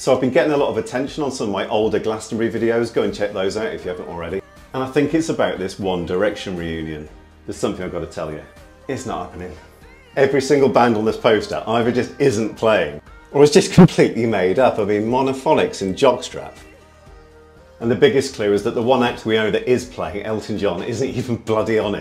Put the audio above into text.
So I've been getting a lot of attention on some of my older Glastonbury videos, go and check those out if you haven't already. And I think it's about this One Direction reunion. There's something I've got to tell you. It's not happening. Every single band on this poster either just isn't playing, or it's just completely made up. I mean, Monophonics and Jockstrap. And the biggest clue is that the one act we know that is playing, Elton John, isn't even bloody on it.